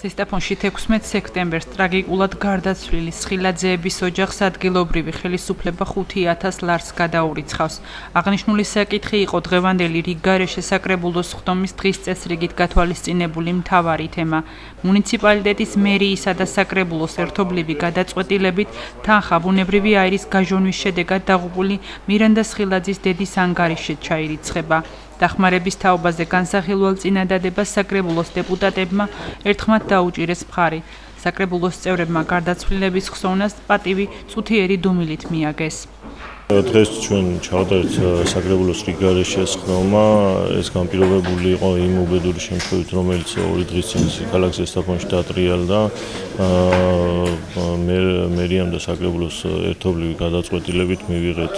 ზესტაფონში 16 სექტემბერს ტრაგიკულად გარდაცვლილი სხილაძეების ოჯახს ადგილობრივი ხელისუფლება 5000 ლარს გადაურიცხავს. აღნიშნული საკითხი იყო დღევანდელი რიგარეშე საკრებულოს ხდომის დღის წესრიგით გათვალისწინებული მთავარი თემა. მუნიციპალიტეტის მერიისა და საკრებულოს ერთობლივი გადაწყვეტილებით თანხა ბუნებრივი აირის გაჟონვის შედეგად დაღუპული მირანდა სხილაძის დედის ანგარიშში ჩაირიცხება. დახმარების თაობაზე განსახილველ წინადადებას საკრებულოს დეპუტატებმა ერთხმად დაუჭირეს მხარი. საკრებულოს წევრებმა გარდაცვლილების ხსოვნას პატივი წუთიერი დუმილით მიაგეს. დღეს ჩვენ ჩავდარეთ საკრებულოს რიგარეშეს ხდომა ეს განპირობებული იყო იმ უბედური შემთხვევით რომელიც ორი დღის წინ ქალაქ ზესტაფონში დატრიალდა მე მერიამ და საკრებულოს ერთობლივი გადაწყვეტილებით მივიღეთ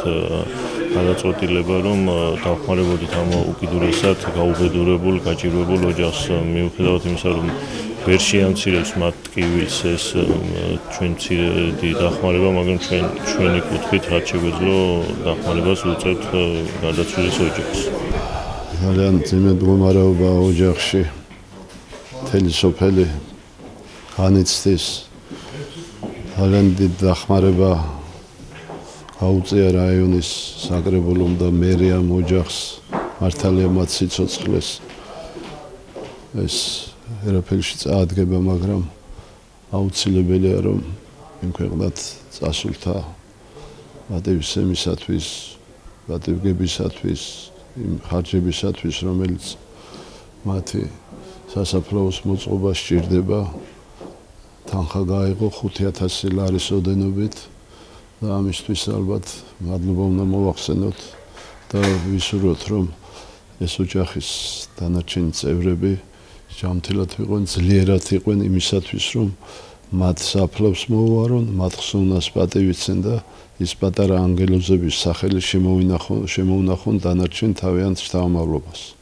გადაწყვეტილება რომ დახმარებოდით ამ უკიდურესად გაუბედურებულ გაჭირვებულ ოჯახს მიუხედავად იმისა რომ ვერ შეამცირებს მათ ტკივილს ეს ჩვენ ცირედი დახმარება, მაგრამ ჩვენ ჩვენი კუთხით რაც შეგვეძლო დახმარებას უწევთ გარდაცვლილის ოჯახს. ძალიან ძიმე მდგომარეობა ოჯახში. თელი სოფელი განიცდის ძალიან დიდ დახმარება აუწია რაიონის საკრებულომ და მერიამ ოჯახს მართალია მათ სიცოცხლეს. ეს ერაფელში წაადგება, მაგრამ აუცილებელია რომ იმ ქვეყნად წასულთა მატევისემისათვის, მატევგებისათვის, იმ ხარჯებისათვის, რომელიც მათი სასაფლაოს მოწყობა სჭირდება, თანხა გაიღო 5000 ლარის ოდენობით და ამისთვის ალბათ მადლობა უნდა მოვახსენოთ და ვისურვოთ რომ ეს ოჯახის დანარჩენი წევრები ჯამთილად იყვნენ ძლიერად იყვნენ იმისათვის რომ მათ საფლავს მოუარონ მათ ხსოვნას პატივიცენ და ის პატარა ანგელოზების სახელი შემოინახონ შემოუნახონ დანარჩენ თავიანთ შთამომავლობას